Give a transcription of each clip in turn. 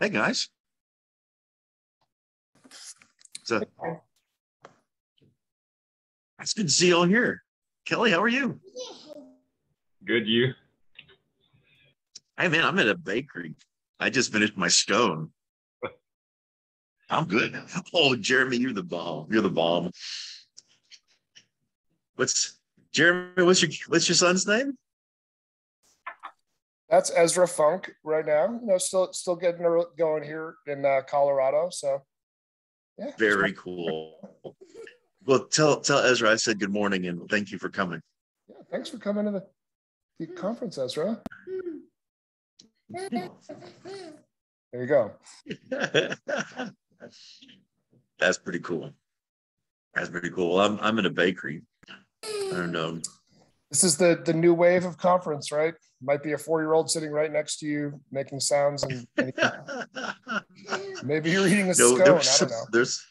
Hey, guys. So it's good to see you all here. Kelly, how are you? Good, you? Hey, man, I'm at a bakery. I just finished my scone. I'm good. Oh, Jeremy, you're the bomb. You're the bomb. What's Jeremy? What's your what's your son's name? That's Ezra Funk right now. You know, still still getting going here in uh, Colorado. So, yeah, very cool. Well, tell tell Ezra I said good morning and thank you for coming. Yeah, thanks for coming to the, the conference, Ezra. There you go. That's pretty cool. That's pretty cool. I'm I'm in a bakery. I don't know. This is the the new wave of conference, right? Might be a four year old sitting right next to you making sounds, and, and maybe you're eating a no, scone. I don't know. There's.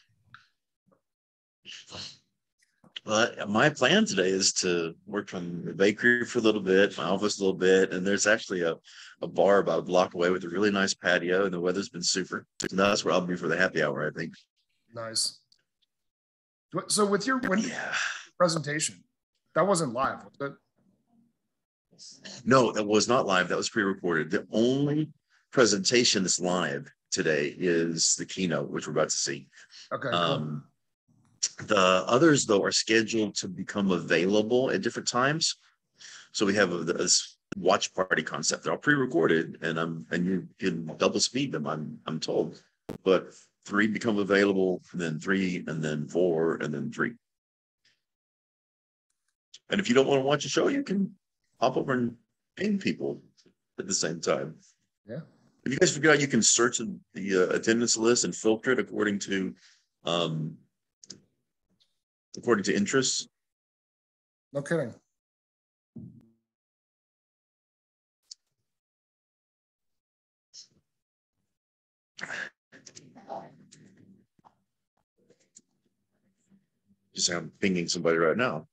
Well, my plan today is to work from the bakery for a little bit, my office a little bit, and there's actually a, a bar about a block away with a really nice patio, and the weather's been super. So that's where I'll be for the happy hour, I think. Nice. So with your when yeah. presentation, that wasn't live, was it? No, that was not live. That was pre-recorded. The only presentation that's live today is the keynote, which we're about to see. Okay. Cool. Um, the others, though, are scheduled to become available at different times. So we have a, this watch party concept. They're all pre-recorded, and I'm and you can double speed them. I'm I'm told, but three become available, and then three, and then four, and then three. And if you don't want to watch a show, you can hop over and ping people at the same time. Yeah. Have you guys figured out you can search the uh, attendance list and filter it according to um, according to interests? No kidding. Just I'm pinging somebody right now.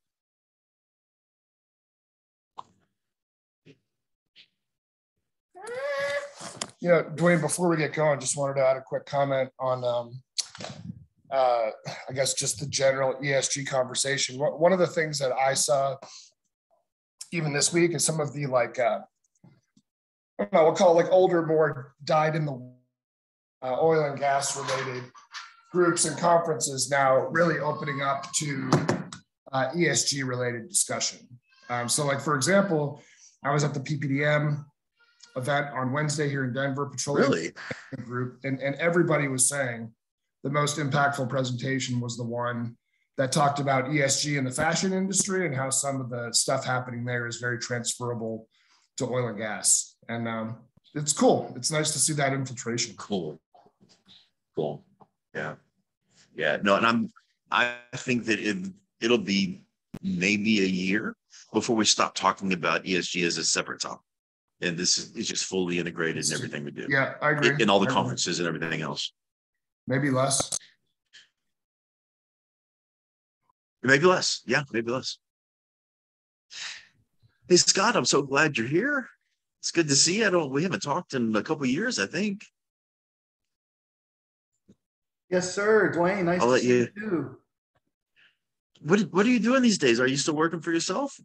You know, Dwayne, before we get going, just wanted to add a quick comment on, um, uh, I guess, just the general ESG conversation. One of the things that I saw even this week is some of the like, uh, I don't know, we'll call it like older, more died in the uh, oil and gas related groups and conferences now really opening up to uh, ESG related discussion. Um, so, like for example, I was at the PPDM event on Wednesday here in Denver, Petroleum really? Group, and, and everybody was saying the most impactful presentation was the one that talked about ESG in the fashion industry and how some of the stuff happening there is very transferable to oil and gas. And um, it's cool. It's nice to see that infiltration. Cool. Cool. Yeah. Yeah. No, and I'm, I think that it, it'll be maybe a year before we stop talking about ESG as a separate topic and this is it's just fully integrated in everything we do. Yeah, I agree. In, all the conferences and everything else. Maybe less. Maybe less. Yeah, maybe less. Hey Scott, I'm so glad you're here. It's good to see you. I don't we haven't talked in a couple years, I think. Yes, sir. Dwayne, nice I'll to let see you. you. What what are you doing these days? Are you still working for yourself?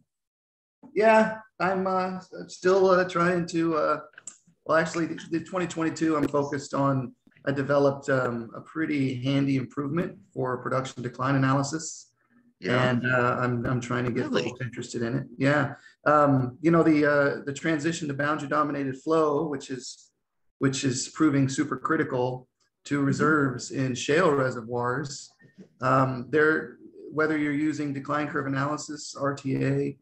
Yeah, I'm uh, still uh, trying to. Uh, well, actually, the, the 2022, I'm focused on. I developed um, a pretty handy improvement for production decline analysis, yeah. and uh, I'm I'm trying to get really? folks interested in it. Yeah, um, you know the uh, the transition to boundary dominated flow, which is which is proving super critical to mm-hmm. reserves in shale reservoirs. Um, there, whether you're using decline curve analysis, RTA,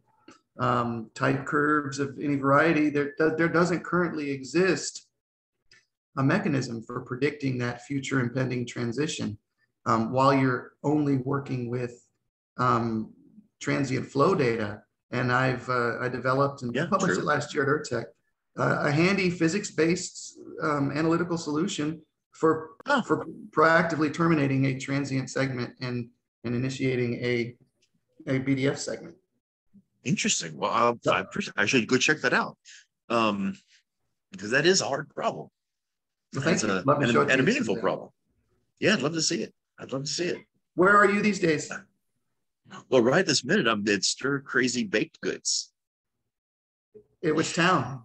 um, type curves of any variety, there, there doesn't currently exist a mechanism for predicting that future impending transition. um, while you're only working with um, transient flow data. And I've uh, I developed and Yeah, published true. it last year at URTeC, uh, a handy physics-based um, analytical solution for Huh. for proactively terminating a transient segment and and initiating a a BDF segment. Interesting. Well, I'll, I, appreciate- I should go check that out. Um, because that is a hard problem. Well, thank It's you. a- and, a, and a meaningful problem. Yeah, I'd love to see it. I'd love to see it. Where are you these days? Well, right this minute, I'm at Stir Crazy Baked Goods, It was town?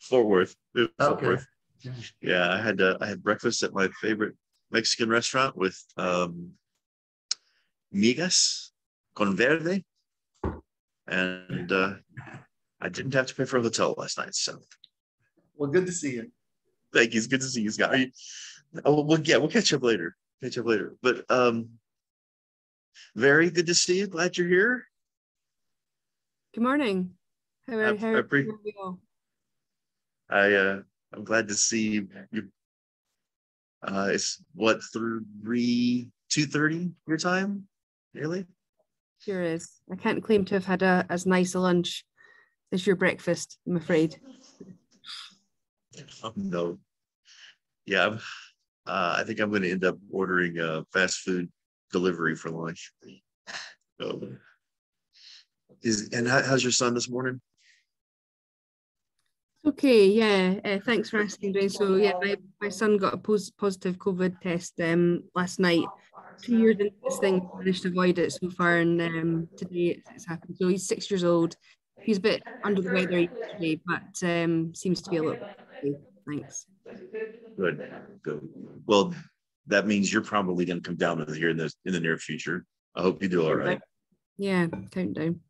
Fort Worth. Fort Worth. Yeah. Yeah, I had uh, I had breakfast at my favorite Mexican restaurant with um, migas con verde, and uh, I didn't have to pay for a hotel last night. So Well, good to see you. thank you. It's good to see you, Scott. You, oh, we'll yeah, we'll catch up later. Catch up later. But um, very good to see you. Glad you're here. Good morning. How are, I- how I are pre- you all? I uh, I'm glad to see you. Uh, it's what three two thirty your time, nearly. Sure is. I can't claim to have had a as nice a lunch as your breakfast, I'm afraid. Oh, no. Yeah, I'm, uh, I think I'm going to end up ordering uh, fast food delivery for lunch. So, is and how, how's your son this morning? Okay, yeah. Uh, thanks for asking, Dwayne. So yeah, my, my son got a pos- positive COVID test um last night. Two years into this thing, managed to avoid it so far, and um today it's, it's happened. So he's six years old. He's a bit under the weather today, but um seems to be a little bit. Thanks. Good, good. Well, that means you're probably going to come down here in the in the near future. I hope you do all right. Yeah, countdown.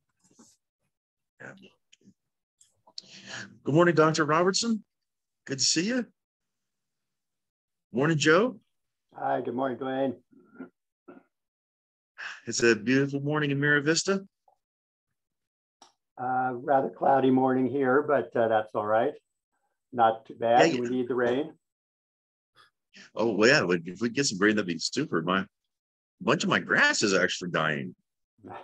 Good morning, Dr. Robertson. Good to see you. Morning, Joe. Hi, good morning, Dwayne. It's a beautiful morning in Mira Vista. Uh, rather cloudy morning here, but uh, that's all right. Not too bad. Yeah, We need the rain. Oh, well, yeah, if we get some rain, that'd be super. My a bunch of my grass is actually dying.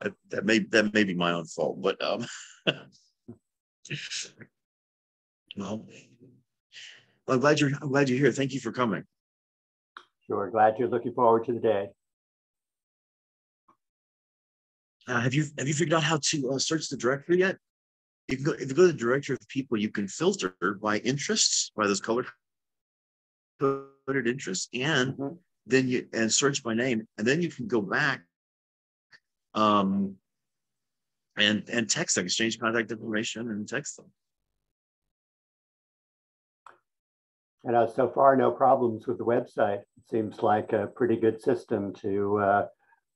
That, that may that may be my own fault, but um well, I'm glad you're I'm glad you're here. Thank you for coming. Sure, glad you're looking forward to the day. Uh, have you have you figured out how to uh, search the directory yet? You can go if you go to the directory of people, you can filter by interests, by those color coded interests, and Mhm. then you and search by name, and then you can go back um and and text them, exchange contact information and text them. And uh, so far, no problems with the website. It seems like a pretty good system to uh,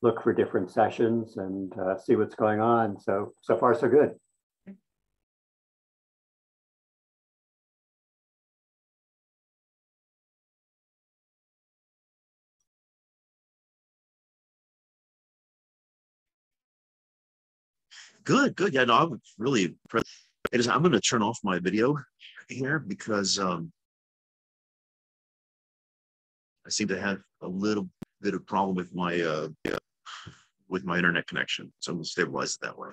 look for different sessions and uh, see what's going on. So, so far, so good. Good, good. Yeah, no, I'm really impressed. I'm going to turn off my video here because um, I seem to have a little bit of problem with my uh, with my internet connection. So I'm to stabilize it that way.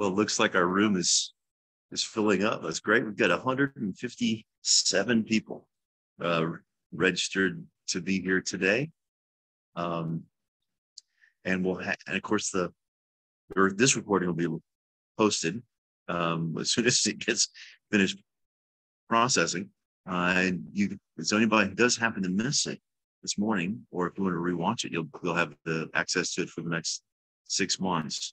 Well, it looks like our room is is filling up. That's great. We've got 157 people uh, registered to be here today. Um, and we'll ha- and of course the or this recording will be posted um, as soon as it gets finished processing. Uh, you, if anybody who does happen to miss it this morning, or if you want to rewatch it, you'll you'll have the access to it for the next six months.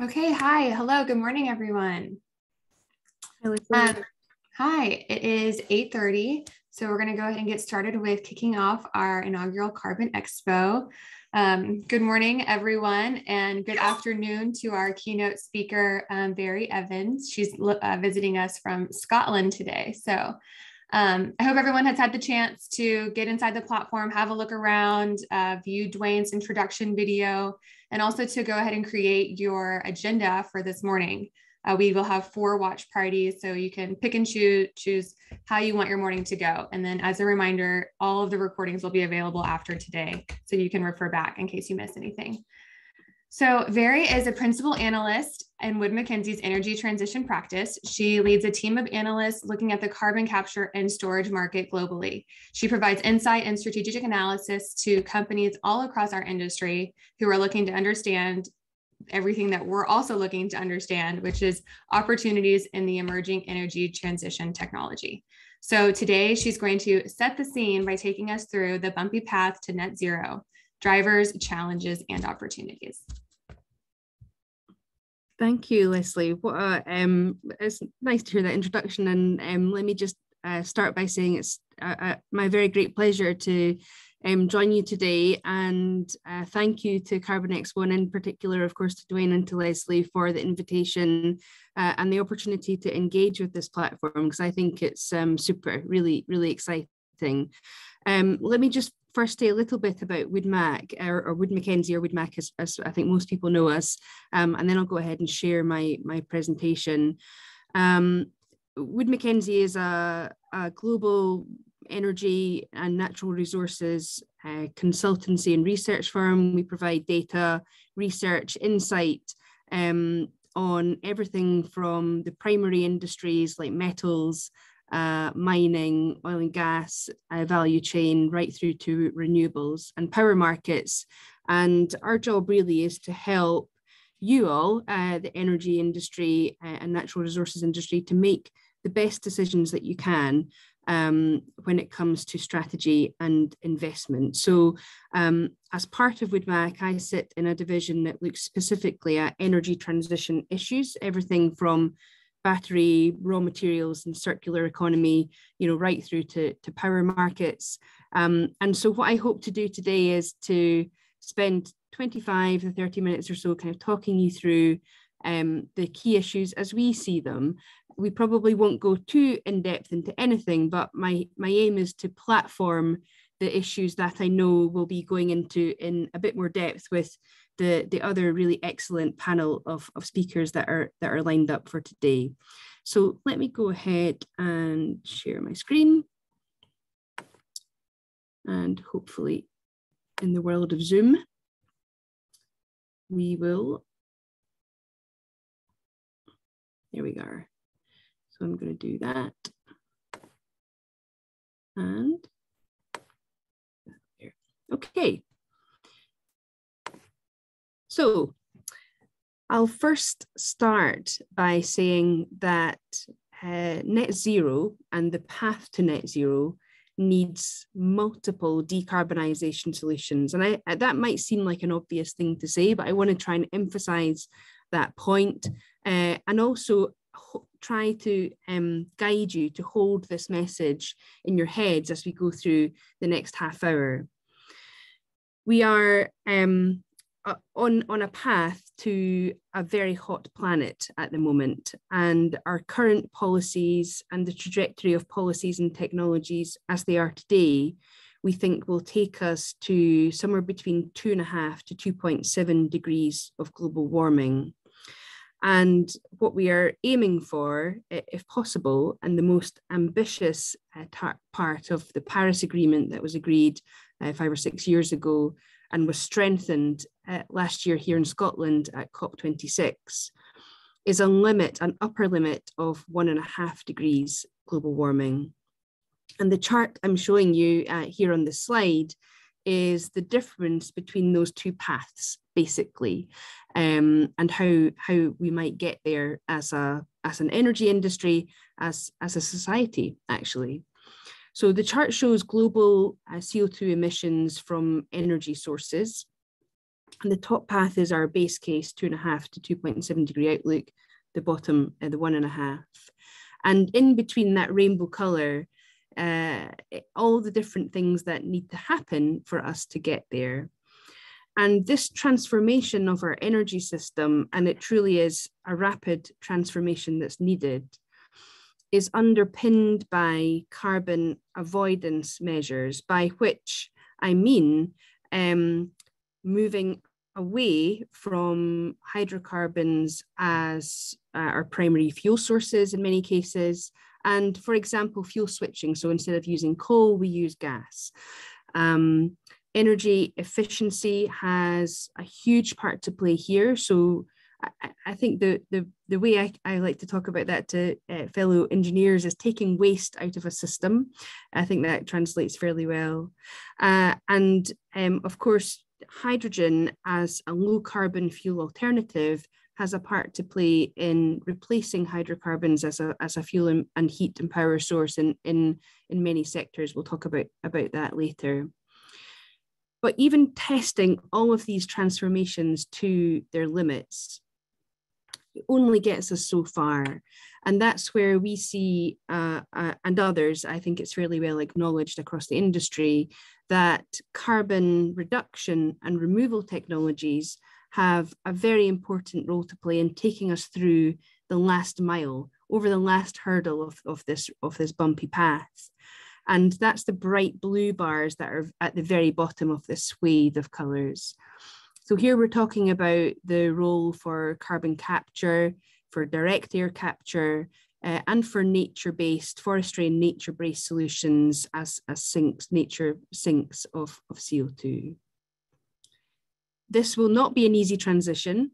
Okay, hi, hello, good morning, everyone. Um, hi, it is 8.30, so we're gonna go ahead and get started with kicking off our inaugural Carbon Expo. Um, good morning, everyone, and good afternoon to our keynote speaker, um, Mhairidh Evans. She's uh, visiting us from Scotland today. So um, I hope everyone has had the chance to get inside the platform, have a look around, uh, view Dwayne's introduction video, and also to go ahead and create your agenda for this morning. Uh, we will have four watch parties, so you can pick and choose, choose how you want your morning to go. And then as a reminder, all of the recordings will be available after today, so you can refer back in case you miss anything. So Mhairidh is a principal analyst in Wood Mackenzie's energy transition practice. She leads a team of analysts looking at the carbon capture and storage market globally. She provides insight and strategic analysis to companies all across our industry who are looking to understand everything that we're also looking to understand, which is opportunities in the emerging energy transition technology. So today she's going to set the scene by taking us through the bumpy path to net zero, drivers, challenges, and opportunities. Thank you, Leslie. What a, um, it's nice to hear that introduction. And um, let me just uh, start by saying it's uh, uh, my very great pleasure to um, join you today. And uh, thank you to Carbon Expo and in particular, of course, to Dwayne and to Leslie for the invitation and the opportunity to engage with this platform because I think it's um, super, really, really exciting. Um, let me just first a little bit about Wood Mac or, or Wood Mackenzie or Wood Mac as, as, I think most people know us, um, and then I'll go ahead and share my, my presentation. Um, Wood Mackenzie is a, a, global energy and natural resources uh, consultancy and research firm. We provide data, research, insight um, on everything from the primary industries like metals, uh, mining, oil and gas uh, value chain, right through to renewables and power markets. And our job really is to help you all, uh, the energy industry uh, and natural resources industry, to make the best decisions that you can um, when it comes to strategy and investment. So, um, as part of WoodMac, I sit in a division that looks specifically at energy transition issues, everything from battery, raw materials, and circular economy, you know, right through to, to power markets. Um, and so, what I hope to do today is to spend 25 to 30 minutes or so kind of talking you through um, the key issues as we see them we probably won't go too in depth into anything, but my, my aim is to platform the issues that I know will be going into in a bit more depth with the, the other really excellent panel of, of speakers that are, that are lined up for today. So let me go ahead and share my screen. And hopefully in the world of Zoom, we will, there we are. So I'm going to do that. And. Okay. So I'll first start by saying that uh, net zero and the path to net zero needs multiple decarbonisation solutions. And I, that might seem like an obvious thing to say, but I want to try and emphasize that point, uh, and also try to um, guide you to hold this message in your heads as we go through the next half hour. We are um, on, on a path to a very hot planet at the moment, and our current policies and the trajectory of policies and technologies as they are today, we think will take us to somewhere between two and a half to 2.7 degrees of global warming. And what we are aiming for, if possible, and the most ambitious uh, part of the Paris Agreement that was agreed uh, five or six years ago and was strengthened uh, last year here in Scotland at COP26, is a limit, an upper limit of one and a half degrees global warming. And the chart I'm showing you uh, here on the slide is the difference between those two paths basically um, and how how we might get there as a as an energy industry as as a society actually so the chart shows global uh, co2 emissions from energy sources and the top path is our base case two and a half to 2.7 degree outlook the bottom uh, the one and a half and in between that rainbow color uh, all the different things that need to happen for us to get there. And this transformation of our energy system, and it truly is a rapid transformation that's needed, is underpinned by carbon avoidance measures, by which I mean um, moving away from hydrocarbons as uh, our primary fuel sources in many cases, and for example, fuel switching. So instead of using coal, we use gas. Um, energy efficiency has a huge part to play here. So I, think the, the, the way I, I like to talk about that to uh, fellow engineers is taking waste out of a system. I think that translates fairly well. Uh, and um, of course, hydrogen as a low carbon fuel alternative has a part to play in replacing hydrocarbons as a, as a fuel and, and heat and power source in, in, in many sectors. We'll talk about, about that later. But even testing all of these transformations to their limits only gets us so far. And that's where we see, uh, uh, and others, I think it's fairly well acknowledged across the industry, that carbon reduction and removal technologies have a very important role to play in taking us through the last mile over the last hurdle of, of this of this bumpy path And that's the bright blue bars that are at the very bottom of this swathe of colours. So here we're talking about the role for carbon capture, for direct air capture, uh, and for nature-based, forestry and nature-based solutions as, as sinks, nature sinks of, of CO2. This will not be an easy transition,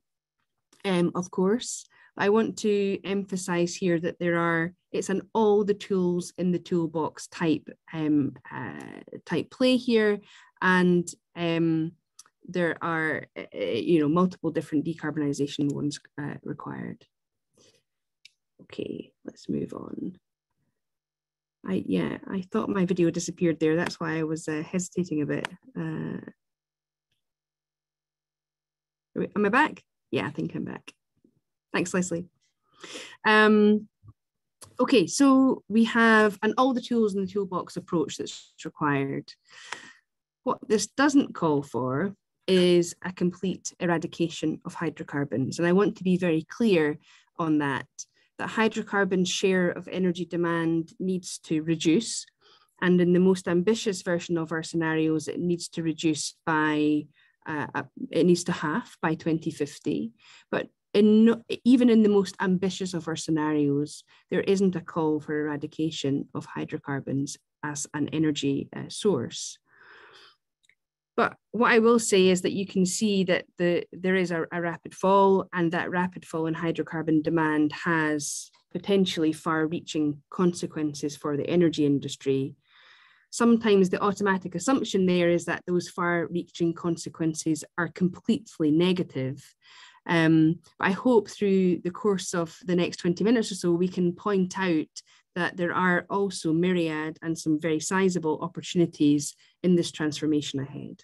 um, of course. I want to emphasize here that there are, it's an all the tools in the toolbox type, um, uh, type play here. And um, there are, uh, you know, multiple different decarbonisation ones uh, required. Okay, let's move on. I yeah, I thought my video disappeared there. That's why I was uh, hesitating a bit. Uh, am I back? Yeah, I think I'm back. Thanks, Leslie. Um, okay, so we have an all the tools in the toolbox approach that's required. What this doesn't call for is a complete eradication of hydrocarbons. And I want to be very clear on that, that hydrocarbon share of energy demand needs to reduce. And in the most ambitious version of our scenarios, it needs to reduce by, uh, it needs to half by 2050. But in even in the most ambitious of our scenarios, there isn't a call for eradication of hydrocarbons as an energy uh, source. But what I will say is that you can see that the there is a, a rapid fall, and that rapid fall in hydrocarbon demand has potentially far-reaching consequences for the energy industry. Sometimes the automatic assumption there is that those far-reaching consequences are completely negative. Um, but I hope through the course of the next 20 minutes or so, we can point out that there are also myriad and some very sizable opportunities in this transformation ahead.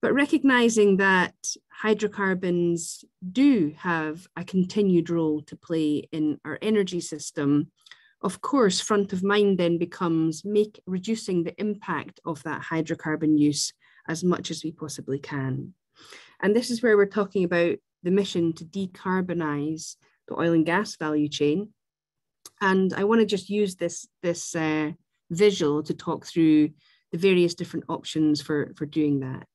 But recognizing that hydrocarbons do have a continued role to play in our energy system, of course, front of mind then becomes make reducing the impact of that hydrocarbon use as much as we possibly can. And this is where we're talking about the mission to decarbonize the oil and gas value chain. And I want to just use this, this uh, visual to talk through the various different options for, for doing that.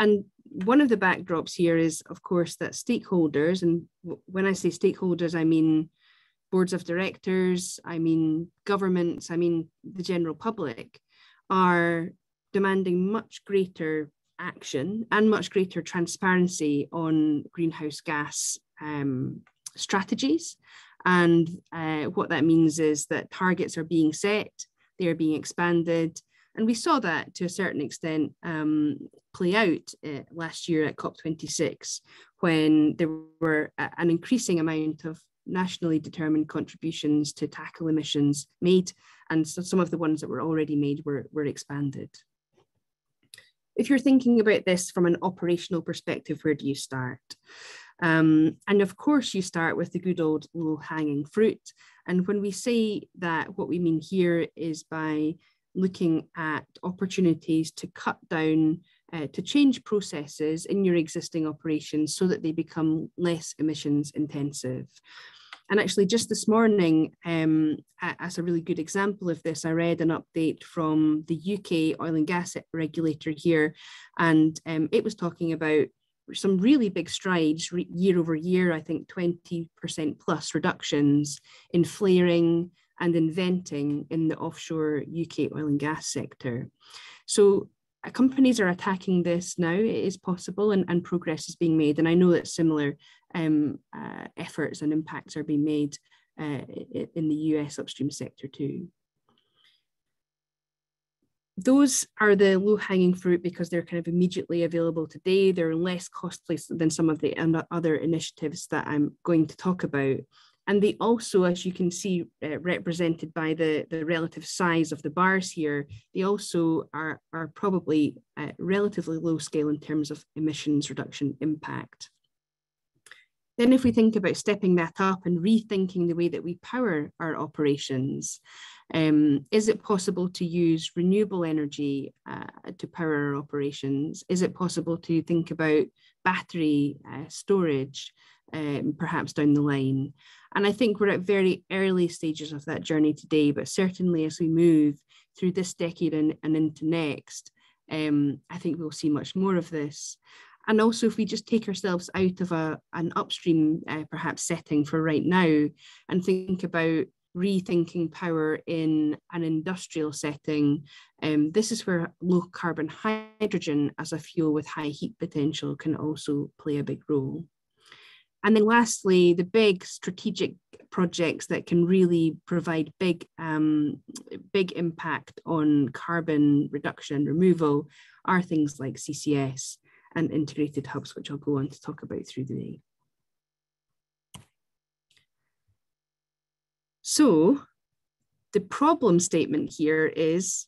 And one of the backdrops here is, of course, that stakeholders, and when I say stakeholders, I mean boards of directors, I mean governments, I mean the general public, are demanding much greater action and much greater transparency on greenhouse gas um, strategies. And uh, what that means is that targets are being set, they are being expanded, and we saw that to a certain extent um, play out uh, last year at COP26 when there were a, an increasing amount of nationally determined contributions to tackle emissions made, and so some of the ones that were already made were, were expanded. If you're thinking about this from an operational perspective, where do you start? Um, and of course, you start with the good old low hanging fruit. And when we say that, what we mean here is by looking at opportunities to cut down, uh, to change processes in your existing operations so that they become less emissions intensive. And actually, just this morning, um, as a really good example of this, I read an update from the UK oil and gas regulator here, and um, it was talking about some really big strides year over year, I think 20% plus reductions in flaring, and inventing in the offshore UK oil and gas sector. So uh, companies are attacking this now. It is possible and, and progress is being made. And I know that similar um, uh, efforts and impacts are being made uh, in the US upstream sector too. Those are the low hanging fruit because they're kind of immediately available today. They're less costly than some of the other initiatives that I'm going to talk about. And they also, as you can see uh, represented by the, the relative size of the bars here, they also are, are probably relatively low scale in terms of emissions reduction impact. Then if we think about stepping that up and rethinking the way that we power our operations, Um, is it possible to use renewable energy uh, to power our operations? Is it possible to think about battery uh, storage, um, perhaps down the line? And I think we're at very early stages of that journey today, but certainly as we move through this decade and, and into next, um, I think we'll see much more of this. And also, if we just take ourselves out of a, an upstream, uh, perhaps setting for right now, and think about rethinking power in an industrial setting, um, this is where low carbon hydrogen as a fuel with high heat potential can also play a big role. And then lastly, the big strategic projects that can really provide big, um, big impact on carbon reduction removal are things like CCS and integrated hubs, which I'll go on to talk about through the day. So the problem statement here is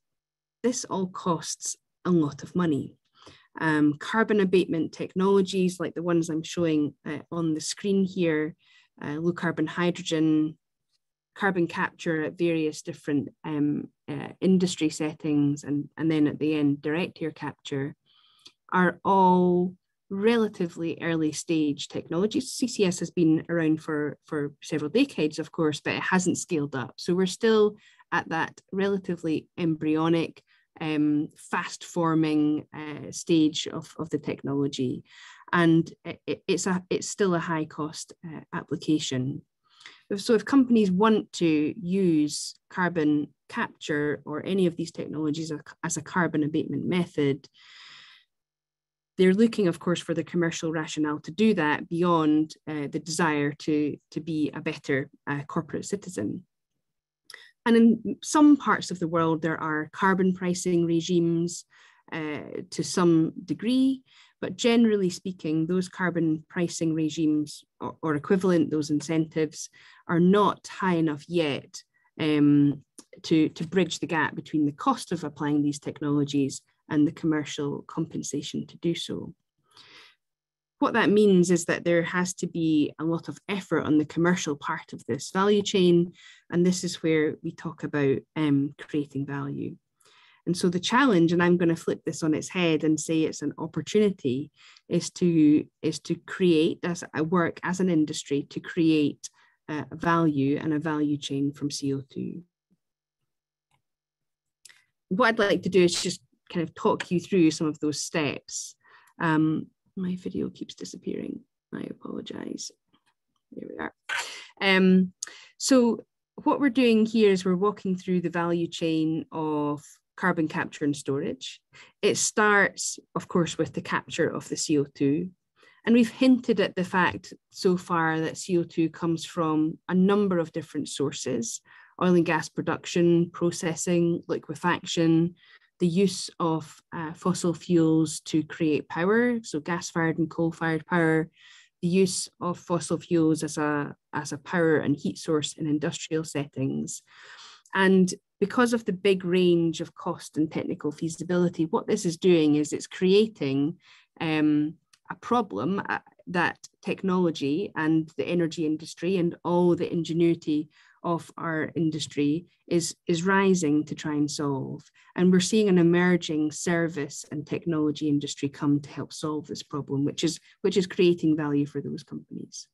this all costs a lot of money. Um, carbon abatement technologies like the ones I'm showing uh, on the screen here, uh, low carbon hydrogen, carbon capture at various different um, uh, industry settings, and, and then at the end, direct air capture, are all relatively early stage technologies. CCS has been around for, for several decades, of course, but it hasn't scaled up. So we're still at that relatively embryonic, um, fast forming uh, stage of, of the technology. And it, it's, a, it's still a high cost uh, application. So if companies want to use carbon capture or any of these technologies as a carbon abatement method, they're looking, of course, for the commercial rationale to do that beyond uh, the desire to, to be a better uh, corporate citizen. And in some parts of the world, there are carbon pricing regimes uh, to some degree, but generally speaking, those carbon pricing regimes or, or equivalent, those incentives, are not high enough yet um, to, to bridge the gap between the cost of applying these technologies and the commercial compensation to do so. What that means is that there has to be a lot of effort on the commercial part of this value chain, and this is where we talk about um, creating value. And so the challenge, and I'm going to flip this on its head and say it's an opportunity, is to is to create as a work as an industry to create uh, value and a value chain from CO2. What I'd like to do is just kind of talk you through some of those steps. Um, my video keeps disappearing. I apologize. There we are. Um, so what we're doing here is we're walking through the value chain of carbon capture and storage. It starts, of course, with the capture of the CO2. And we've hinted at the fact so far that CO2 comes from a number of different sources oil and gas production, processing, liquefaction, the use of uh, fossil fuels to create power, so gas-fired and coal-fired power, the use of fossil fuels as a, as a power and heat source in industrial settings. And because of the big range of cost and technical feasibility, what this is doing is it's creating um, a problem uh, that technology and the energy industry and all the ingenuity of our industry is, is rising to try and solve. And we're seeing an emerging service and technology industry come to help solve this problem, which is, which is creating value for those companies.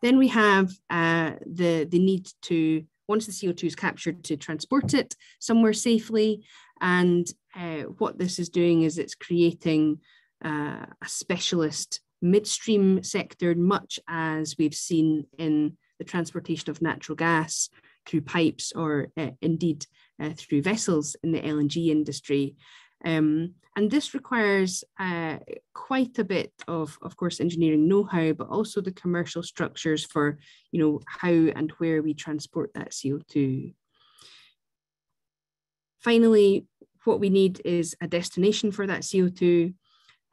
Then we have uh, the, the need to, once the CO2 is captured, to transport it somewhere safely. And uh, what this is doing is it's creating uh, a specialist midstream sector, much as we've seen in the transportation of natural gas through pipes or uh, indeed uh, through vessels in the LNG industry. Um, and this requires uh, quite a bit of, of course, engineering know-how, but also the commercial structures for, you know, how and where we transport that CO2. Finally, what we need is a destination for that CO2.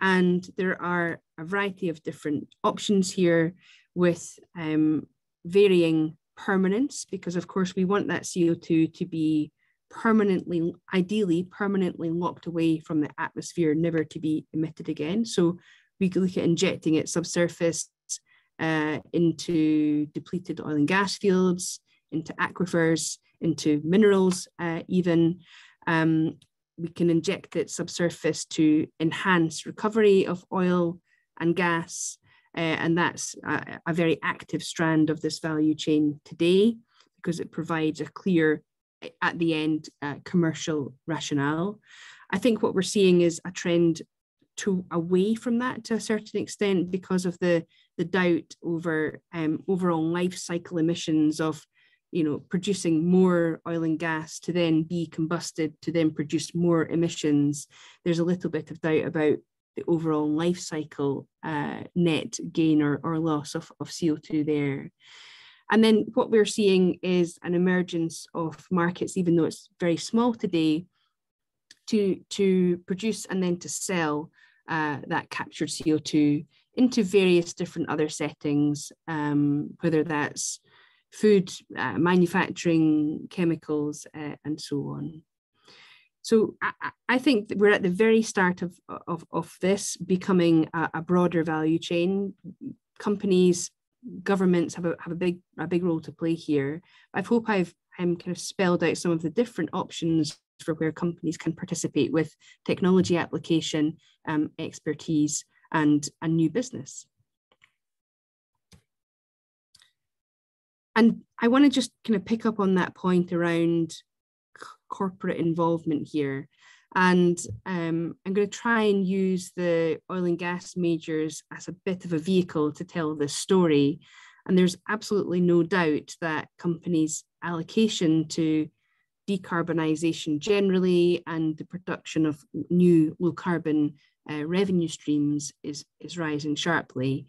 And there are a variety of different options here with um, varying permanence, because of course we want that CO2 to be permanently, ideally permanently locked away from the atmosphere, never to be emitted again. So we could look at injecting it subsurface uh, into depleted oil and gas fields, into aquifers, into minerals uh, even. Um, we can inject it subsurface to enhance recovery of oil and gas. Uh, and that's a, a, very active strand of this value chain today because it provides a clear, at the end, uh, commercial rationale. I think what we're seeing is a trend to away from that to a certain extent because of the, the doubt over um, overall life cycle emissions of you know, producing more oil and gas to then be combusted to then produce more emissions, there's a little bit of doubt about the overall life cycle uh, net gain or, or loss of, of CO2 there. And then what we're seeing is an emergence of markets, even though it's very small today, to, to produce and then to sell uh, that captured CO2 into various different other settings, um, whether that's food, uh, manufacturing, chemicals, uh, and so on. So I, I, think we're at the very start of, of, of this becoming a, a, broader value chain. Companies, governments have a, have a big a big role to play here. I hope I've um, kind of spelled out some of the different options for where companies can participate with technology application, um, expertise, and a new business. And I want to just kind of pick up on that point around corporate involvement here. And um, I'm going to try and use the oil and gas majors as a bit of a vehicle to tell this story. And there's absolutely no doubt that companies' allocation to decarbonisation generally and the production of new low carbon uh, revenue streams is, is rising sharply.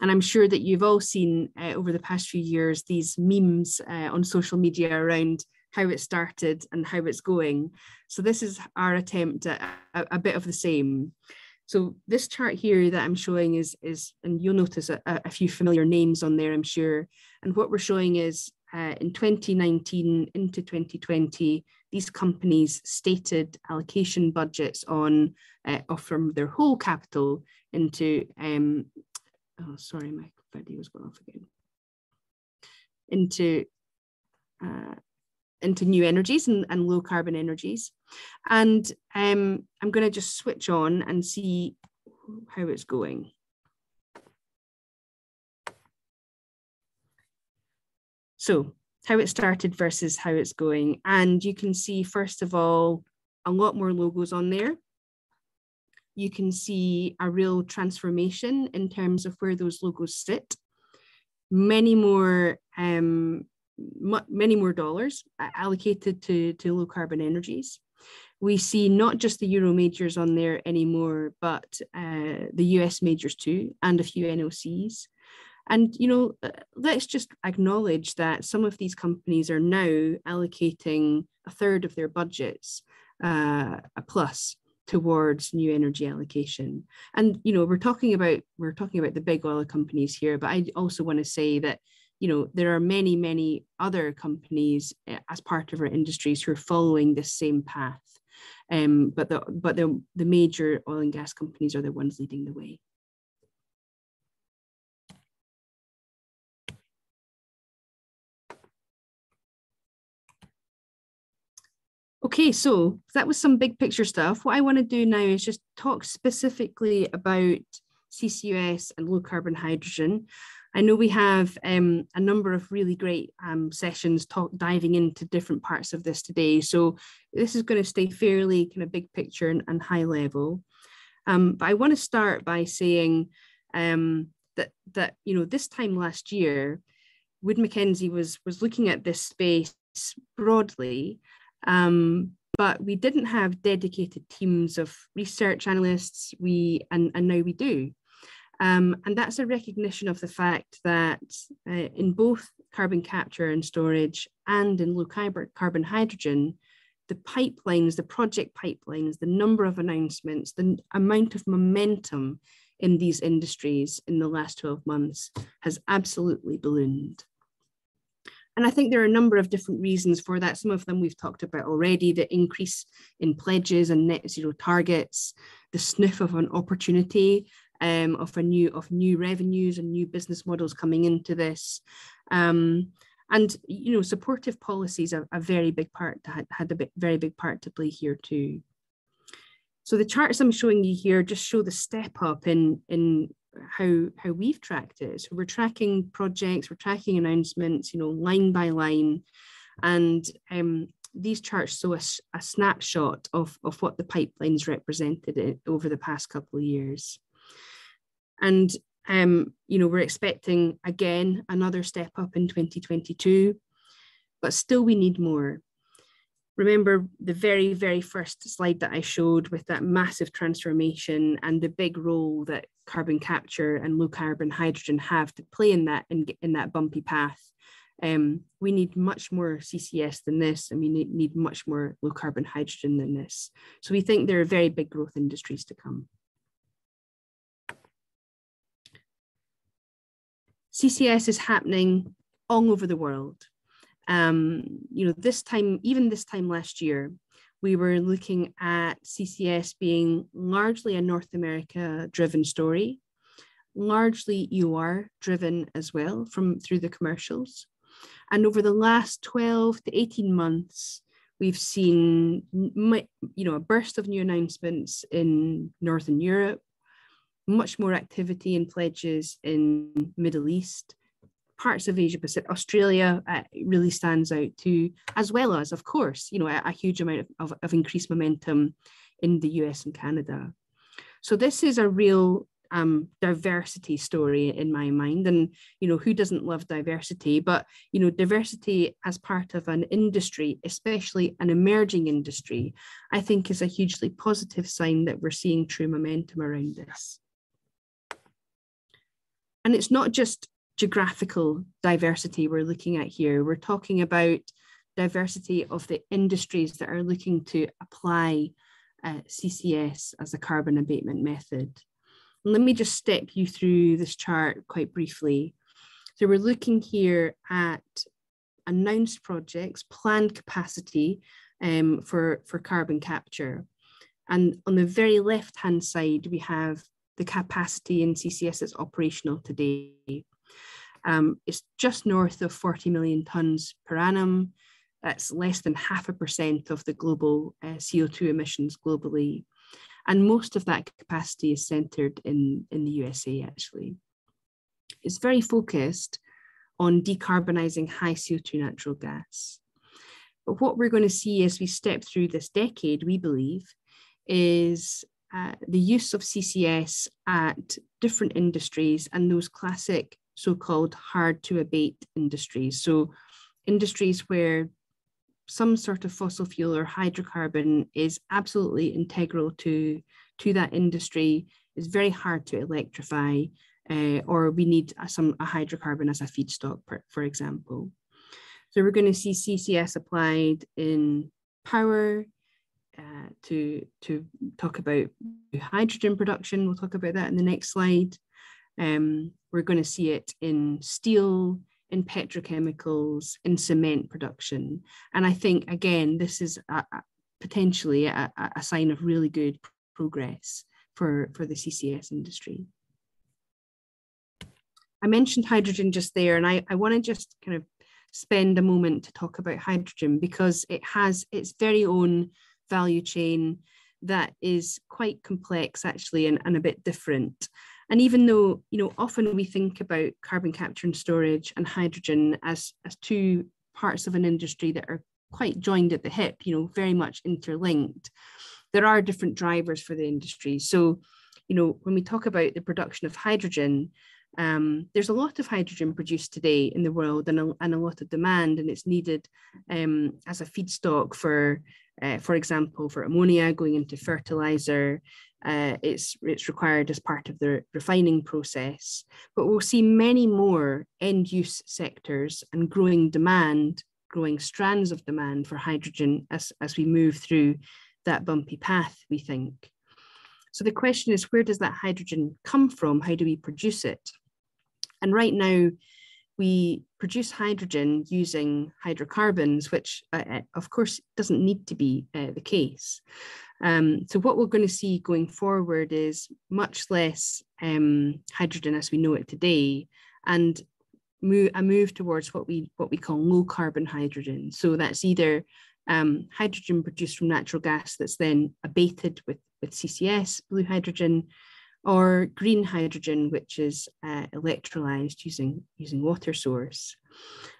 And I'm sure that you've all seen uh, over the past few years these memes uh, on social media around how it started and how it's going. So this is our attempt at a, a bit of the same. So this chart here that I'm showing is, is and you'll notice a, a few familiar names on there, I'm sure. And what we're showing is uh, in 2019 into 2020, these companies stated allocation budgets on uh, from their whole capital into um, oh, sorry, my video was going off again, into, uh, into new energies and, and low carbon energies. And um, I'm going to just switch on and see how it's going. So how it started versus how it's going. And you can see, first of all, a lot more logos on there you can see a real transformation in terms of where those logos sit. Many more, um, many more dollars allocated to, to low carbon energies. We see not just the Euro majors on there anymore, but uh, the US majors too, and a few NOCs. And you know, uh, let's just acknowledge that some of these companies are now allocating a third of their budgets, uh, a plus towards new energy allocation and you know we're talking about we're talking about the big oil companies here but i also want to say that you know there are many many other companies eh, as part of our industries who are following this same path um, but the but the, the major oil and gas companies are the ones leading the way Okay, so that was some big picture stuff. What I want to do now is just talk specifically about CCUS and low carbon hydrogen. I know we have um, a number of really great um, sessions talk, diving into different parts of this today. So this is going to stay fairly kind of big picture and, and high level. Um, but I want to start by saying um, that that you know this time last year, Wood Mackenzie was was looking at this space broadly um, but we didn't have dedicated teams of research analysts, we and, and now we do. Um, and that's a recognition of the fact that uh, in both carbon capture and storage and in low carbon hydrogen, the pipelines, the project pipelines, the number of announcements, the amount of momentum in these industries in the last 12 months has absolutely ballooned. And I think there are a number of different reasons for that. Some of them we've talked about already, the increase in pledges and net zero targets, the sniff of an opportunity um, of a new of new revenues and new business models coming into this. Um, And you know, supportive policies are a very big part had, had a bit, very big part to play here too. So the charts I'm showing you here just show the step up in in how how we've tracked it. So we're tracking projects, we're tracking announcements, you know, line by line, and um, these charts show a, a snapshot of, of what the pipelines represented over the past couple of years. And, um, you know, we're expecting again another step up in 2022, but still we need more. Remember the very, very first slide that I showed with that massive transformation and the big role that carbon capture and low carbon hydrogen have to play in that in, in that bumpy path um, we need much more CCS than this, and we need, need much more low carbon hydrogen than this. So we think there are very big growth industries to come. CCS is happening all over the world. Um, you know, this time, even this time last year, we were looking at CCS being largely a North America driven story, largely EOR driven as well from through the commercials. And over the last 12 to 18 months, we've seen you know, a burst of new announcements in Northern Europe, much more activity and pledges in Middle East, parts of Asia Pacific, Australia uh, really stands out too, as well as, of course, you know, a, a huge amount of, of, of, increased momentum in the US and Canada. So this is a real um, diversity story in my mind. And, you know, who doesn't love diversity? But, you know, diversity as part of an industry, especially an emerging industry, I think is a hugely positive sign that we're seeing true momentum around this. And it's not just geographical diversity we're looking at here. We're talking about diversity of the industries that are looking to apply uh, CCS as a carbon abatement method. And Let me just step you through this chart quite briefly. So we're looking here at announced projects, planned capacity um, for, for carbon capture. And on the very left-hand side, we have the capacity in CCS that's operational today. Um, it's just north of 40 million tonnes per annum. That's less than half a percent of the global uh, CO2 emissions globally. And most of that capacity is centered in, in the USA, actually. It's very focused on decarbonizing high CO2 natural gas. But what we're going to see as we step through this decade, we believe, is uh, the use of CCS at different industries and those classic so-called hard to abate industries. So industries where some sort of fossil fuel or hydrocarbon is absolutely integral to, to that industry. It's very hard to electrify, uh, or we need a, some a hydrocarbon as a feedstock, per, for example. So we're going to see CCS applied in power, uh, to, to talk about hydrogen production. We'll talk about that in the next slide. Um, we're going to see it in steel, in petrochemicals, in cement production. And I think, again, this is a, a, potentially a, a, sign of really good progress for, for the CCS industry. I mentioned hydrogen just there, and I, I want to just kind of spend a moment to talk about hydrogen because it has its very own value chain that is quite complex actually and, and a bit different. And even though, you know, often we think about carbon capture and storage and hydrogen as, as two parts of an industry that are quite joined at the hip, you know, very much interlinked, there are different drivers for the industry. So, you know, when we talk about the production of hydrogen, um, there's a lot of hydrogen produced today in the world and a, and a lot of demand, and it's needed um, as a feedstock for, uh, for example, for ammonia going into fertilizer, uh, it's, it's required as part of the refining process. But we'll see many more end use sectors and growing demand, growing strands of demand for hydrogen as, as we move through that bumpy path, we think. So the question is, where does that hydrogen come from? How do we produce it? And right now, we produce hydrogen using hydrocarbons, which uh, uh, of course doesn't need to be uh, the case. Um, so what we're going to see going forward is much less um, hydrogen as we know it today, and move a move towards what we what we call low carbon hydrogen. So that's either um, hydrogen produced from natural gas that's then abated with, with CCS, blue hydrogen, or green hydrogen, which is uh, electrolyzed using, using water source.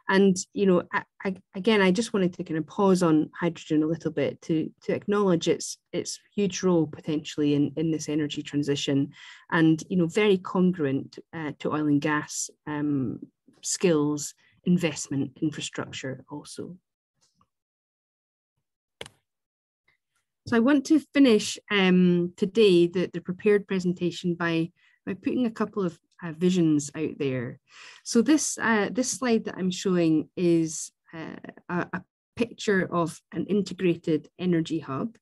And, you know, I, I, again, I just wanted to kind of pause on hydrogen a little bit to, to acknowledge its, its huge role potentially in, in this energy transition and, you know, very congruent uh, to oil and gas um, skills, investment, infrastructure also. So I want to finish um, today the, the prepared presentation by, by putting a couple of uh, visions out there. So this, uh, this slide that I'm showing is uh, a, a picture of an integrated energy hub.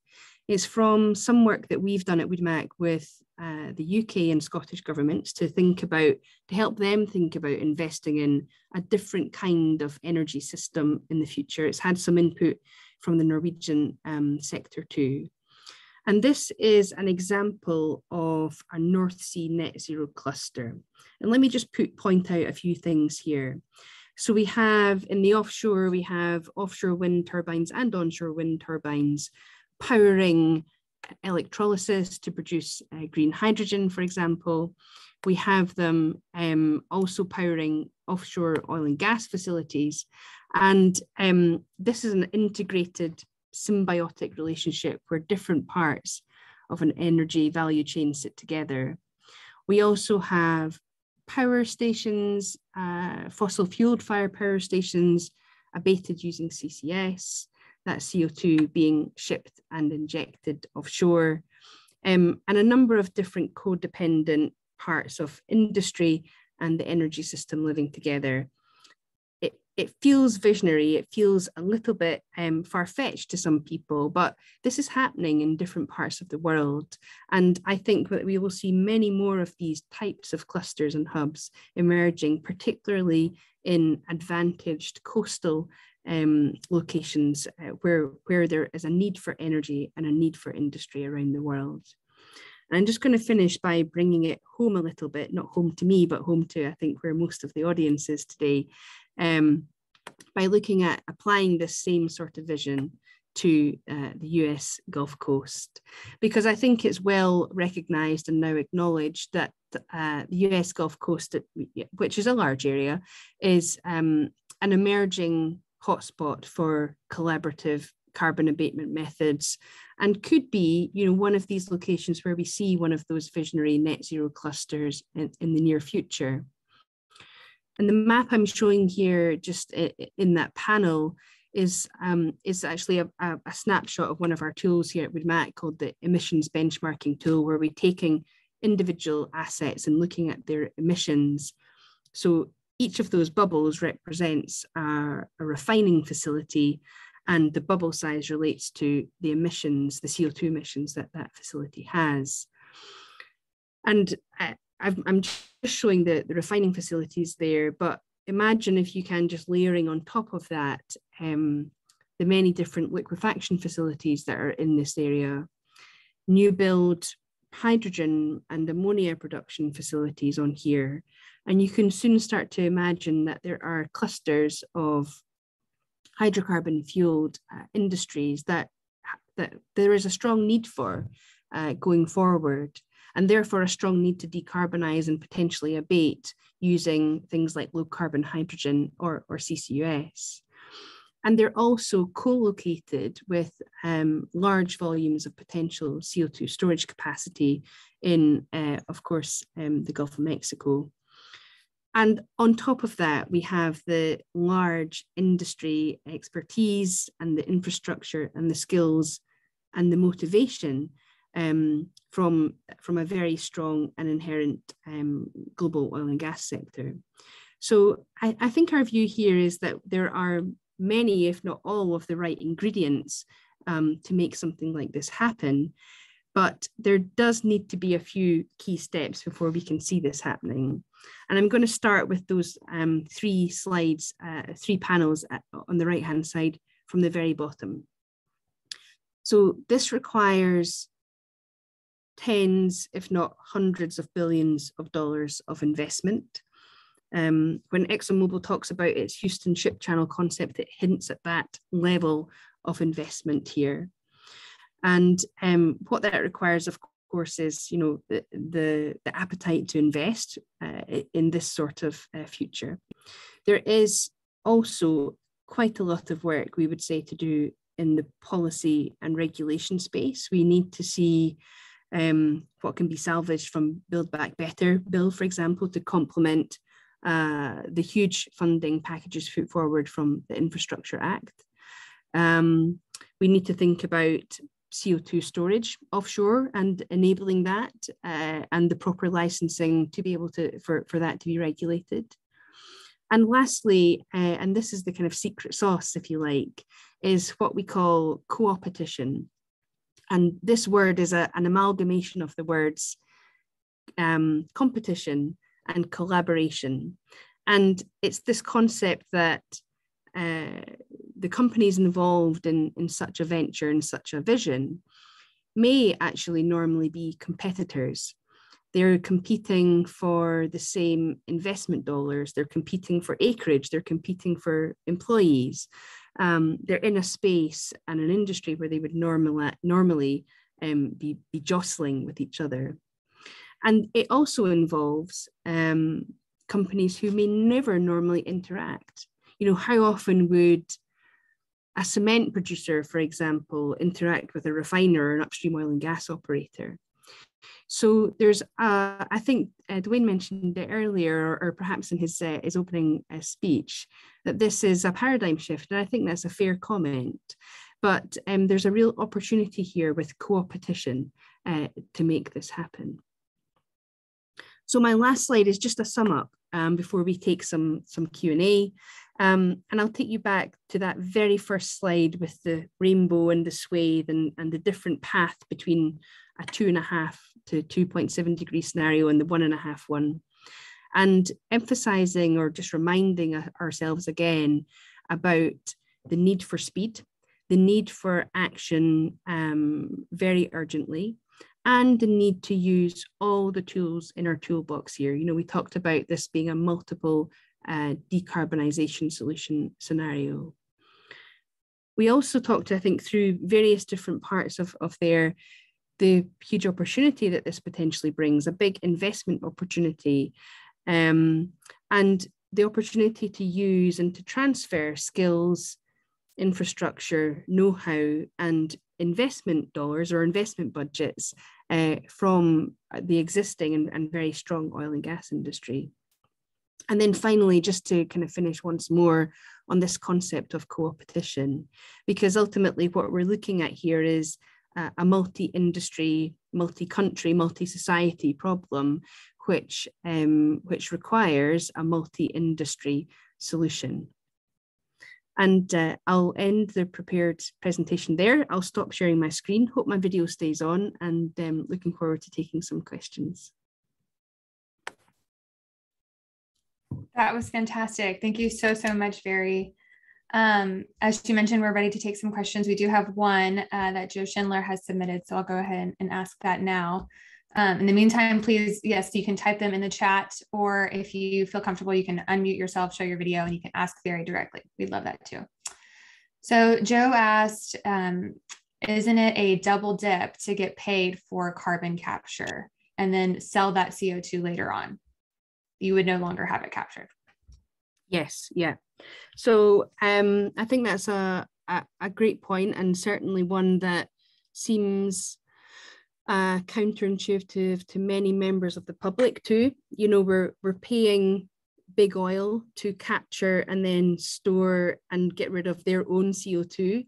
It's from some work that we've done at WoodMac with uh, the UK and Scottish governments to think about, to help them think about investing in a different kind of energy system in the future. It's had some input from the Norwegian um, sector too. And this is an example of a North Sea net zero cluster. And let me just put, point out a few things here. So we have in the offshore, we have offshore wind turbines and onshore wind turbines powering electrolysis to produce uh, green hydrogen, for example. We have them um, also powering offshore oil and gas facilities. And um, this is an integrated symbiotic relationship where different parts of an energy value chain sit together. We also have power stations, uh, fossil fueled fire power stations abated using CCS, that CO2 being shipped and injected offshore, um, and a number of different codependent parts of industry and the energy system living together it feels visionary, it feels a little bit um, far fetched to some people, but this is happening in different parts of the world. And I think that we will see many more of these types of clusters and hubs emerging, particularly in advantaged coastal um, locations uh, where, where there is a need for energy and a need for industry around the world. And I'm just going to finish by bringing it home a little bit, not home to me, but home to, I think, where most of the audience is today um, by looking at applying this same sort of vision to uh, the US Gulf Coast, because I think it's well recognized and now acknowledged that uh, the US Gulf Coast, which is a large area, is um, an emerging hotspot for collaborative carbon abatement methods and could be you know one of these locations where we see one of those visionary net zero clusters in, in the near future and the map I'm showing here just in that panel is, um, is actually a, a, snapshot of one of our tools here at WoodMac called the emissions benchmarking tool, where we're taking individual assets and looking at their emissions. So each of those bubbles represents a refining facility and the bubble size relates to the emissions, the CO2 emissions that that facility has. And i am just showing the, the refining facilities there, but imagine if you can just layering on top of that um, the many different liquefaction facilities that are in this area, new build hydrogen and ammonia production facilities on here. And you can soon start to imagine that there are clusters of hydrocarbon fueled uh, industries that, that there is a strong need for uh, going forward and therefore a strong need to decarbonize and potentially abate using things like low carbon hydrogen or, or CCUS. And they're also co-located with um, large volumes of potential CO2 storage capacity in, uh, of course, um, the Gulf of Mexico. And on top of that, we have the large industry expertise and the infrastructure and the skills and the motivation um, from, from a very strong and inherent um, global oil and gas sector. So I, I think our view here is that there are many, if not all, of the right ingredients um, to make something like this happen. But there does need to be a few key steps before we can see this happening. And I'm going to start with those um, three slides, uh, three panels at, on the right hand side from the very bottom. So this requires tens, if not hundreds of billions of dollars of investment. Um, when ExxonMobil talks about its Houston Ship Channel concept, it hints at that level of investment here. And um, what that requires, of course, is you know the the, the appetite to invest uh, in this sort of uh, future. There is also quite a lot of work we would say to do in the policy and regulation space. We need to see um, what can be salvaged from Build Back Better bill, for example, to complement uh, the huge funding packages put forward from the Infrastructure Act. Um, we need to think about CO2 storage offshore and enabling that uh, and the proper licensing to be able to for, for that to be regulated. And lastly, uh, and this is the kind of secret sauce, if you like, is what we call co-opetition. And this word is a, an amalgamation of the words um, competition and collaboration. And it's this concept that uh, the companies involved in, in such a venture and such a vision may actually normally be competitors. They're competing for the same investment dollars. They're competing for acreage. They're competing for employees. Um, they're in a space and an industry where they would normally normally um, be, be jostling with each other. And it also involves um, companies who may never normally interact you know how often would a cement producer for example interact with a refiner or an upstream oil and gas operator so there's, uh, I think uh, Dwayne mentioned it earlier, or, or perhaps in his uh, his opening uh, speech, that this is a paradigm shift, and I think that's a fair comment. But um, there's a real opportunity here with co-opetition uh, to make this happen. So my last slide is just a sum up um, before we take some some Q and A. Um, and I'll take you back to that very first slide with the rainbow and the swathe and, and the different path between a two and a half to 2.7 degree scenario and the one and a half one. And emphasizing or just reminding ourselves again about the need for speed, the need for action um, very urgently, and the need to use all the tools in our toolbox here. You know, we talked about this being a multiple uh, decarbonisation solution scenario. We also talked, I think, through various different parts of, of their the huge opportunity that this potentially brings, a big investment opportunity, um, and the opportunity to use and to transfer skills, infrastructure, know how, and investment dollars or investment budgets uh, from the existing and, and very strong oil and gas industry. And then finally, just to kind of finish once more on this concept of co-opetition, because ultimately what we're looking at here is uh, a multi-industry, multi-country, multi-society problem, which, um, which requires a multi-industry solution. And uh, I'll end the prepared presentation there. I'll stop sharing my screen. Hope my video stays on and um, looking forward to taking some questions. That was fantastic. Thank you so, so much, Mhairidh. Um, as you mentioned, we're ready to take some questions. We do have one uh, that Joe Schindler has submitted, so I'll go ahead and ask that now. Um, in the meantime, please, yes, you can type them in the chat, or if you feel comfortable, you can unmute yourself, show your video, and you can ask very directly. We'd love that too. So Joe asked, um, isn't it a double dip to get paid for carbon capture and then sell that CO2 later on? You would no longer have it captured. Yes, yeah. So um, I think that's a, a, a great point and certainly one that seems uh, counterintuitive to many members of the public too. You know, we're we're paying big oil to capture and then store and get rid of their own CO2.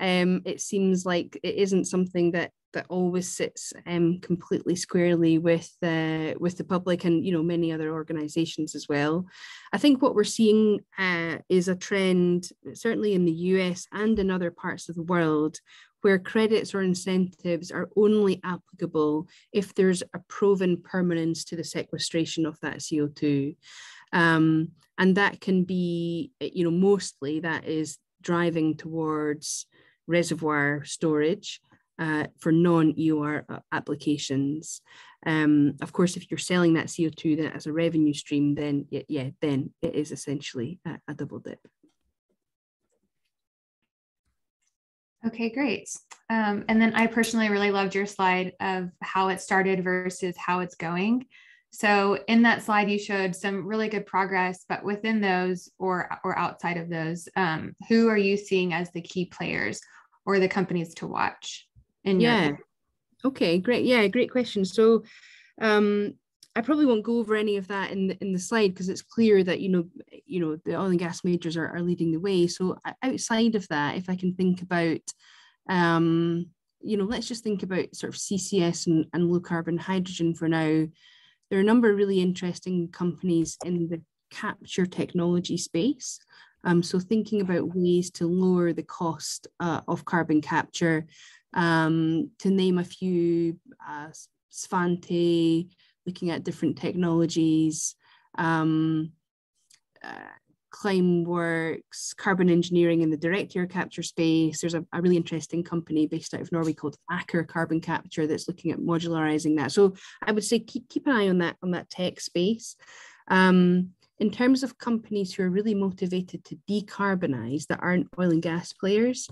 Um, it seems like it isn't something that that always sits um, completely squarely with uh, with the public and you know many other organizations as well. I think what we're seeing uh, is a trend, certainly in the US and in other parts of the world, where credits or incentives are only applicable if there's a proven permanence to the sequestration of that CO2. Um, and that can be, you know, mostly that is driving towards reservoir storage uh, for non-EOR applications. Um, of course, if you're selling that CO2 then as a revenue stream, then yeah, yeah then it is essentially a, a double dip. Okay, great. Um, and then I personally really loved your slide of how it started versus how it's going. So in that slide, you showed some really good progress, but within those or or outside of those, um, who are you seeing as the key players or the companies to watch? In yeah. Your- okay, great. Yeah, great question. So um, I probably won't go over any of that in the, in the slide because it's clear that you know you know the oil and gas majors are, are leading the way. So outside of that, if I can think about um, you know let's just think about sort of CCS and, and low carbon hydrogen for now there are a number of really interesting companies in the capture technology space. Um, so thinking about ways to lower the cost uh, of carbon capture, um, to name a few, uh, Svante, looking at different technologies, um, uh, Climeworks, carbon engineering in the direct air capture space. There's a, a, really interesting company based out of Norway called Aker Carbon Capture that's looking at modularizing that. So I would say keep, keep an eye on that on that tech space. Um, in terms of companies who are really motivated to decarbonize that aren't oil and gas players,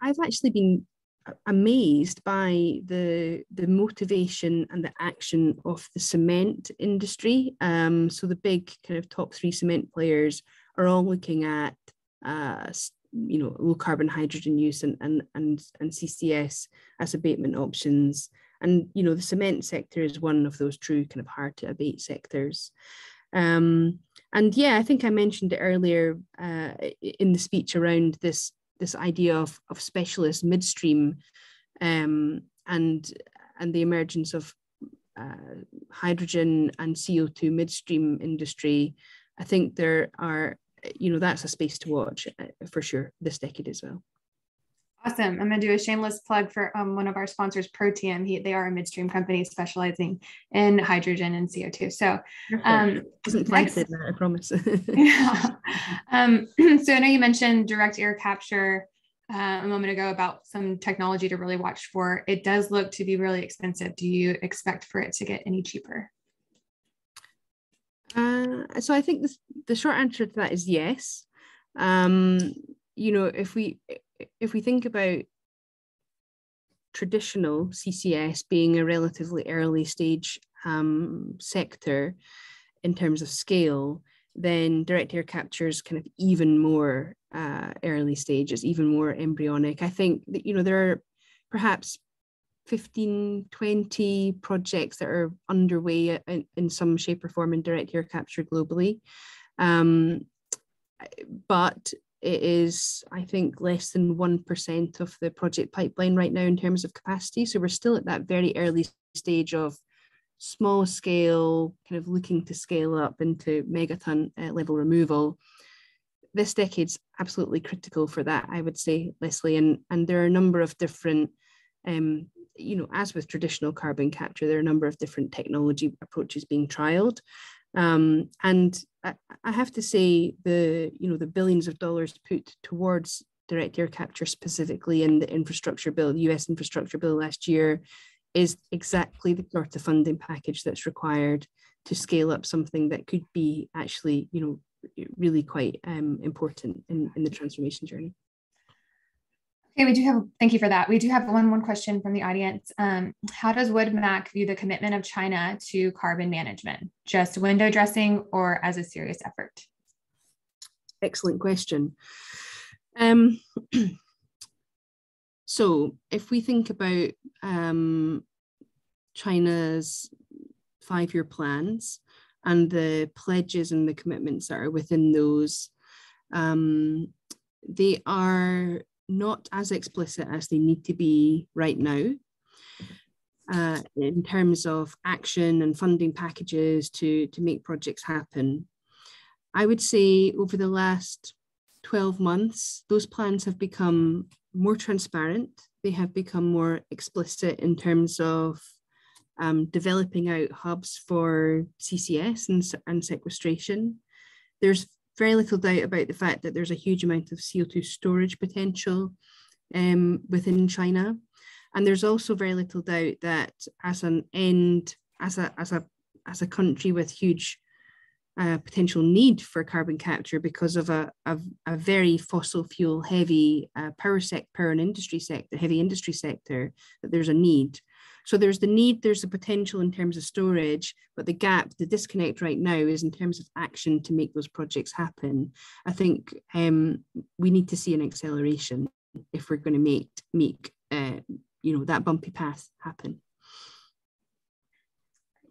I've actually been amazed by the the motivation and the action of the cement industry. Um, so the big kind of top three cement players are all looking at uh, you know low carbon hydrogen use and and and and CCS as abatement options. And you know the cement sector is one of those true kind of hard to abate sectors. Um, and yeah, I think I mentioned it earlier uh, in the speech around this this idea of, of specialist midstream um, and and the emergence of uh, hydrogen and CO2 midstream industry, I think there are, you know, that's a space to watch uh, for sure this decade as well. Awesome. I'm going to do a shameless plug for um, one of our sponsors, Protium. He, they are a midstream company specializing in hydrogen and CO2. So, um, wasn't planted, I promise. yeah. Um, so I know you mentioned direct air capture uh, a moment ago about some technology to really watch for. It does look to be really expensive. Do you expect for it to get any cheaper? Uh, so I think the, the short answer to that is yes. Um, you know, if we if we think about traditional CCS being a relatively early stage um, sector in terms of scale, then direct air capture is kind of even more uh, early stages, even more embryonic. I think that, you know, there are perhaps 15, 20 projects that are underway in, in some shape or form in direct air capture globally. Um, but it is, I think, less than 1% of the project pipeline right now in terms of capacity. So we're still at that very early stage of small scale, kind of looking to scale up into megaton uh, level removal. This decade's absolutely critical for that, I would say, Leslie. And, and there are a number of different, um, you know, as with traditional carbon capture, there are a number of different technology approaches being trialed. Um, and I, I have to say the you know the billions of dollars put towards direct air capture specifically in the infrastructure bill, the US infrastructure bill last year, is exactly the sort of funding package that's required to scale up something that could be actually, you know, really quite um, important in, in the transformation journey. Okay, we do have, thank you for that. We do have one, one question from the audience. Um, how does WoodMac view the commitment of China to carbon management? Just window dressing or as a serious effort? Excellent question. Um, so if we think about um, China's five-year plans and the pledges and the commitments that are within those, um, they are not as explicit as they need to be right now uh, in terms of action and funding packages to, to make projects happen. I would say over the last 12 months, those plans have become more transparent. They have become more explicit in terms of um, developing out hubs for CCS and, and sequestration. There's very little doubt about the fact that there's a huge amount of CO2 storage potential um, within China. And there's also very little doubt that as an end, as a as a as a country with huge uh, potential need for carbon capture because of a, a, a very fossil fuel heavy uh, power sector, power and industry sector, heavy industry sector, that there's a need. So there's the need, there's the potential in terms of storage, but the gap, the disconnect right now is in terms of action to make those projects happen. I think um, we need to see an acceleration if we're going to make make uh, you know that bumpy path happen.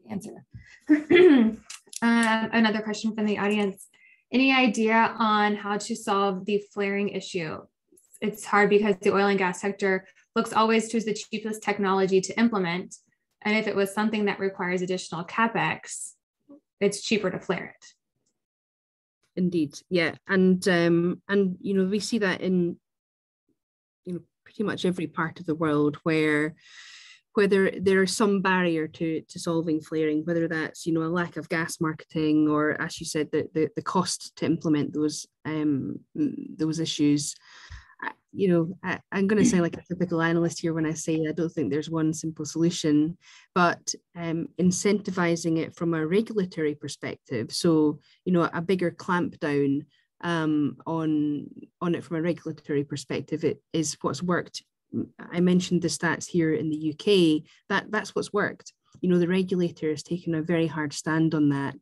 Answer. um, another question from the audience. Any idea on how to solve the flaring issue? It's hard because the oil and gas sector looks always to the cheapest technology to implement. And if it was something that requires additional capex, it's cheaper to flare it. Indeed, yeah, and um, and you know we see that in you know pretty much every part of the world where whether there is some barrier to to solving flaring, whether that's you know a lack of gas marketing or as you said the the, the cost to implement those um, those issues you know, I, am going to sound like a typical analyst here when I say I don't think there's one simple solution, but um, incentivizing it from a regulatory perspective. So, you know, a bigger clamp down um, on on it from a regulatory perspective, it is what's worked. I mentioned the stats here in the UK. That that's what's worked. You know, the regulator has taken a very hard stand on that.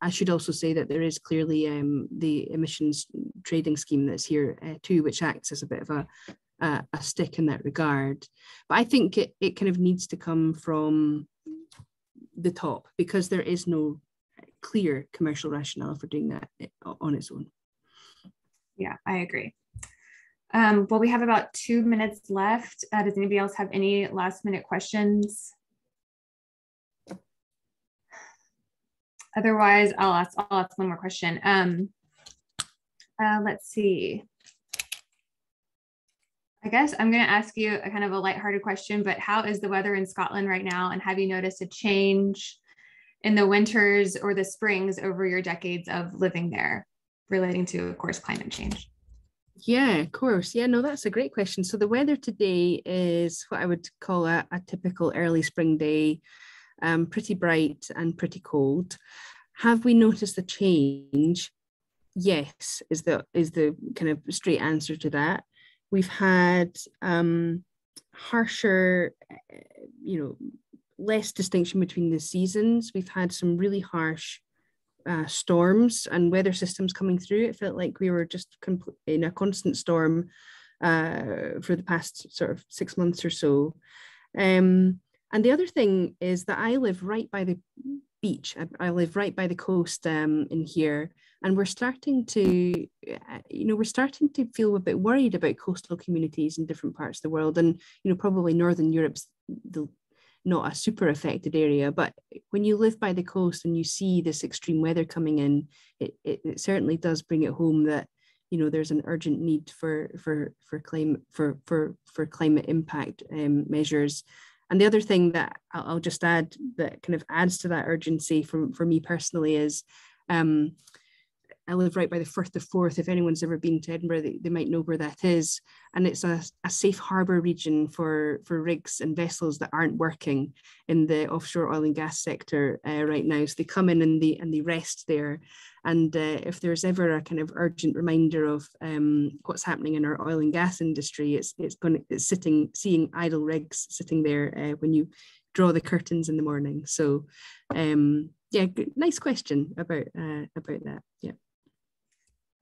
I should also say that there is clearly um, the emissions trading scheme that's here uh, too, which acts as a bit of a, a, stick in that regard. But I think it, it kind of needs to come from the top because there is no clear commercial rationale for doing that eh, on its own. Yeah, I agree. Um, well, we have about two minutes left. Uh, does anybody else have any last minute questions? Otherwise, I'll ask, I'll ask one more question. Um, uh, let's see. I guess I'm going to ask you a kind of a lighthearted question, but how is the weather in Scotland right now? And have you noticed a change in the winters or the springs over your decades of living there relating to, of course, climate change? Yeah, of course. Yeah, no, that's a great question. So the weather today is what I would call a, a typical early spring day um, pretty bright and pretty cold. Have we noticed the change? Yes, is the is the kind of straight answer to that. We've had um, harsher, you know, less distinction between the seasons. We've had some really harsh uh, storms and weather systems coming through. It felt like we were just in a constant storm uh, for the past sort of six months or so. Um, and the other thing is that I live right by the beach. I, I live right by the coast um, in here. And we're starting to, uh, you know, we're starting to feel a bit worried about coastal communities in different parts of the world. And, you know, probably Northern Europe's the, not a super affected area, but when you live by the coast and you see this extreme weather coming in, it, it, it certainly does bring it home that you know there's an urgent need for for for climate for for for climate impact um, measures and the other thing that I'll, just add that kind of adds to that urgency for, for me personally is um, I live right by the Firth of Forth. If anyone's ever been to Edinburgh, they, they might know where that is. And it's a, a safe harbour region for, for rigs and vessels that aren't working in the offshore oil and gas sector uh, right now. So they come in and they, and they rest there. And uh, if there's ever a kind of urgent reminder of um, what's happening in our oil and gas industry, it's, it's going it's sitting, seeing idle rigs sitting there uh, when you draw the curtains in the morning. So um, yeah, nice question about, uh, about that. Yeah.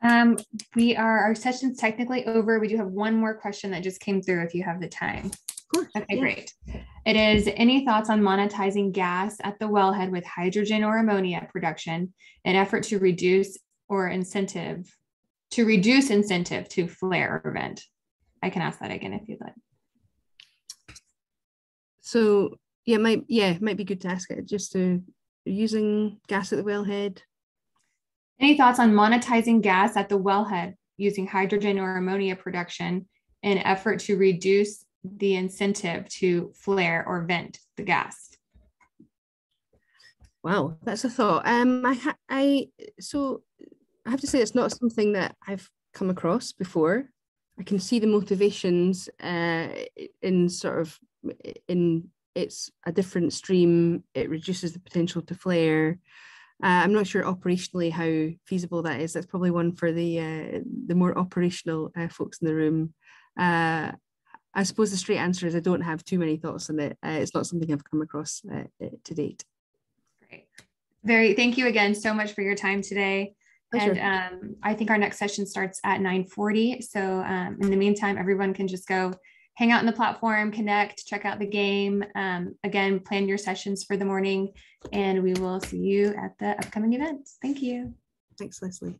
Um, we are, our session's technically over. We do have one more question that just came through if you have the time. Cool. Okay, yeah. great. It is any thoughts on monetizing gas at the wellhead with hydrogen or ammonia production in effort to reduce or incentive to reduce incentive to flare or vent? I can ask that again if you'd like. So yeah, might yeah, it might be good to ask it just to using gas at the wellhead any thoughts on monetizing gas at the wellhead using hydrogen or ammonia production in effort to reduce the incentive to flare or vent the gas? Wow, that's a thought. Um, I, I so I have to say it's not something that I've come across before. I can see the motivations uh, in sort of in it's a different stream. It reduces the potential to flare. Uh, I'm not sure operationally how feasible that is. That's probably one for the uh, the more operational uh, folks in the room. Uh, I suppose the straight answer is I don't have too many thoughts on it. Uh, it's not something I've come across uh, to date. Great. Very, thank you again so much for your time today. Pleasure. And um, I think our next session starts at 9.40. So um, in the meantime, everyone can just go hang out in the platform, connect, check out the game. Um, again, plan your sessions for the morning and we will see you at the upcoming events. Thank you. Thanks, Leslie.